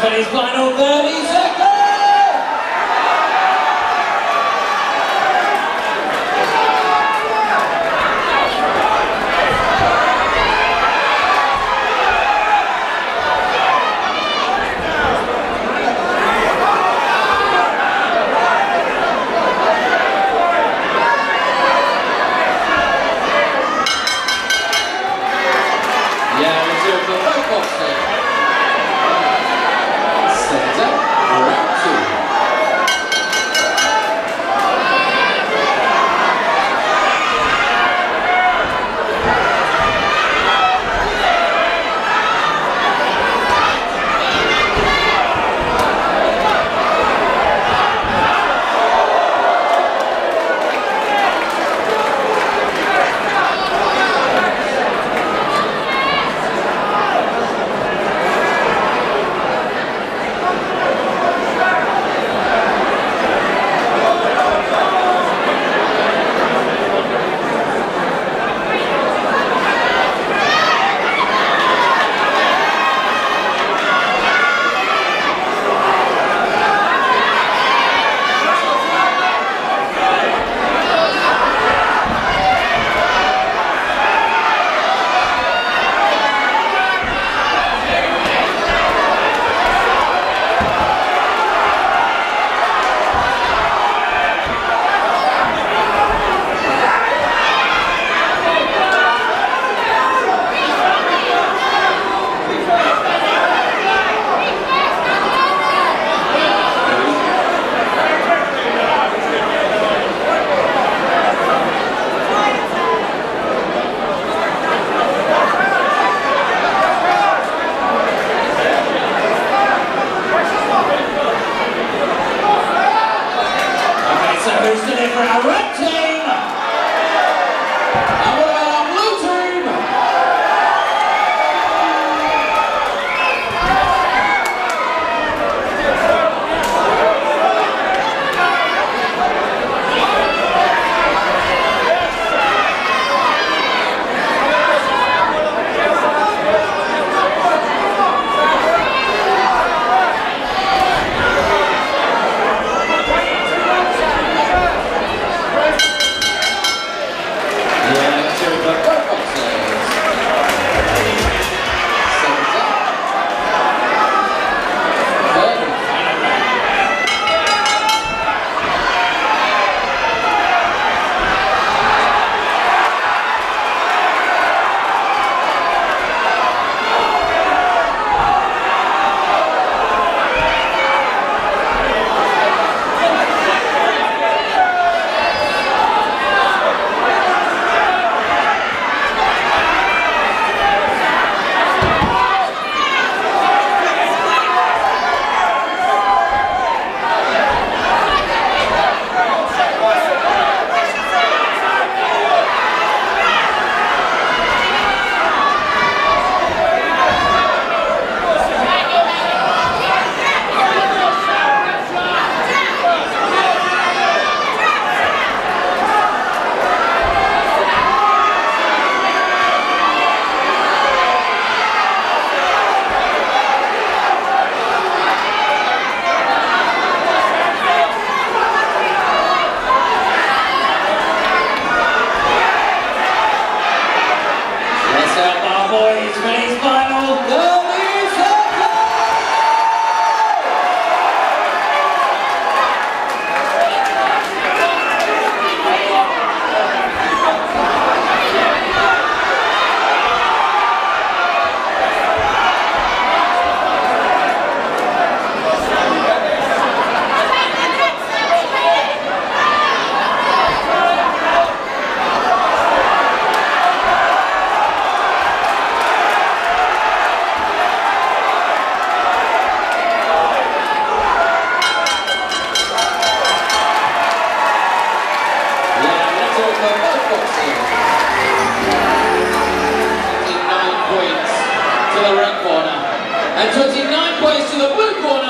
20's flying over there. Suckers today for Arete! Yeah, let's all go both boxers. 29 points to the red corner and 29 points to the blue corner,